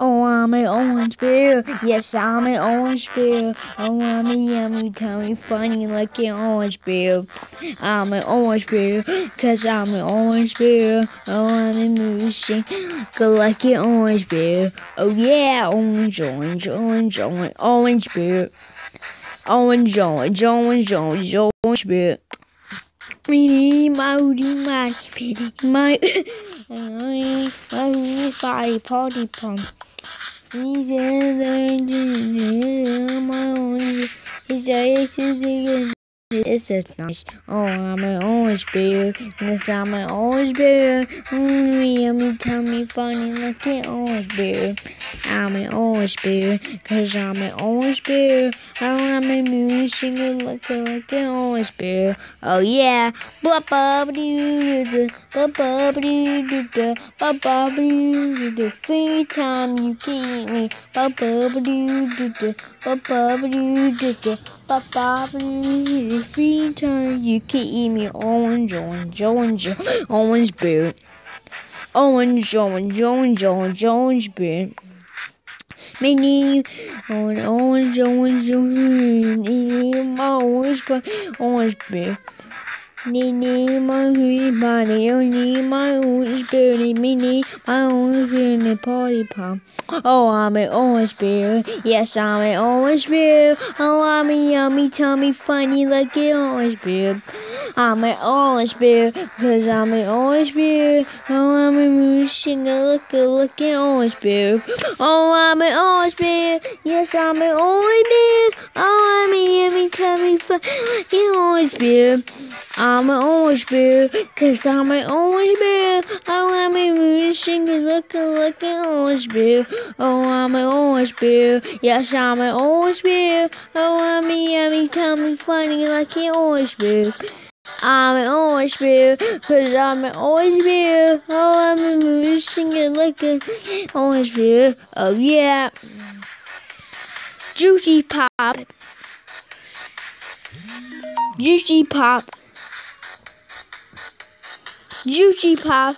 Oh, I'm an orange bear. Yes, I'm an orange bear. Oh, I'm a yummy, tummy, funny like an orange bear. I'm an orange bear, cause I'm an orange bear. Oh, I'm a moose, go like an orange bear. Oh, yeah, orange, orange, orange, orange, orange bear. Orange, orange, orange, orange, orange bear. Me, my, my, my, my, my, body party pump. E Jesus ama onde já esses a it's just nice. Oh, I'm an orange bear. Yes, I'm an orange bear. Mm, yummy, tummy, funny, like an orange bear. I'm an orange bear, cause I'm an orange bear. I want my moon singing like a, like an orange bear. Oh yeah. Ba ba doo doo ba ba doo doo doo ba ba doo doo Free time you keep me. Ba ba doo doo doo ba ba doo doo doo ba ba doo doo Free time you keep me. Orange, orange, orange, orange bear. Orange, orange, orange, orange, orange bear. Mini on orange, orange, orange, my orange, orange bear. Nini, my hoodie body, oh, need my orange bear, mini, my orange the party pump. Oh, I'm an orange bear, yes, I'm an orange bear. Oh, I'm a yummy, tummy, funny like an orange bear. I'm an orange bear, cause I'm an orange bear. Oh, I'm a moose and a look a looking orange bear. Oh, I'm an orange bear, yes, I'm an orange bear. Oh, I'm a yummy, tummy, funny orange bear. I'm an orange bear, cause I'm an orange bear. Oh, I'm a moose and a look a looking orange bear. Oh, I'm an orange bear, yes, I'm an orange bear. Oh, I'm a yummy, tummy, funny like an orange bear. I'm an orange bear, cause I'm an orange bear. Oh, I'm a moose singing like an orange bear. Oh, yeah. Juicy pop. Juicy pop. Juicy pop.